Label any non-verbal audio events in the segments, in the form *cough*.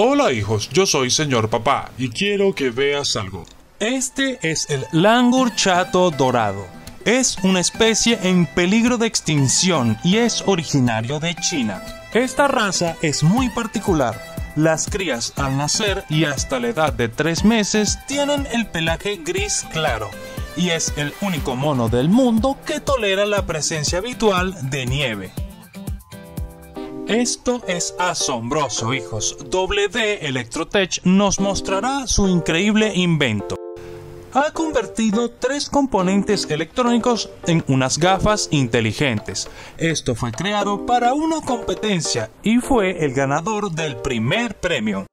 Hola hijos, yo soy señor papá y quiero que veas algo. Este es el langur chato dorado. Es una especie en peligro de extinción y es originario de China. Esta raza es muy particular. Las crías al nacer y hasta la edad de 3 meses tienen el pelaje gris claro y es el único mono del mundo que tolera la presencia habitual de nieve. Esto es asombroso, hijos. WD Electrotech nos mostrará su increíble invento. Ha convertido tres componentes electrónicos en unas gafas inteligentes. Esto fue creado para una competencia y fue el ganador del primer premio.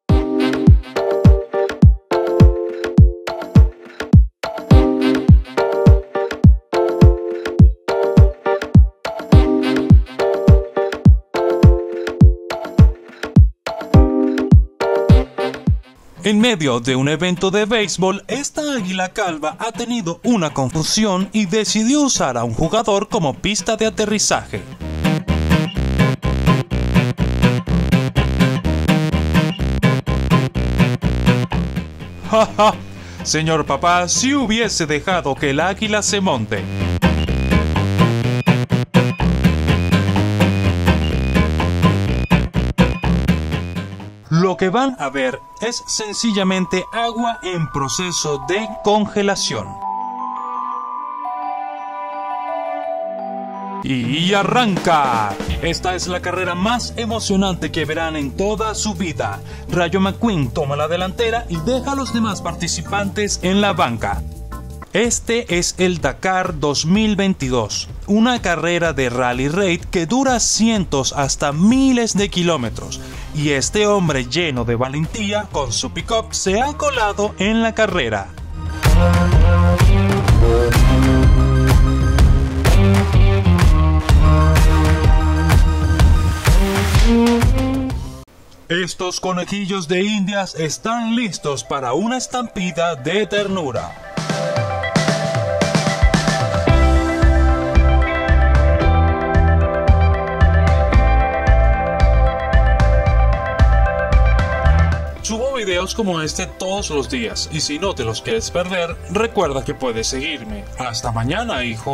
En medio de un evento de béisbol, esta águila calva ha tenido una confusión y decidió usar a un jugador como pista de aterrizaje. *laughs* Jaja, señor papá, si hubiese dejado que el águila se monte. Lo que van a ver es sencillamente agua en proceso de congelación. Y arranca. Esta es la carrera más emocionante que verán en toda su vida. Rayo McQueen toma la delantera y deja a los demás participantes en la banca. Este es el Dakar 2022, una carrera de rally raid que dura cientos hasta miles de kilómetros, y este hombre lleno de valentía con su pick-up se ha colado en la carrera. Estos conejillos de indias están listos para una estampida de ternura. Videos como este todos los días y si no te los quieres perder, recuerda que puedes seguirme. Hasta mañana, hijo.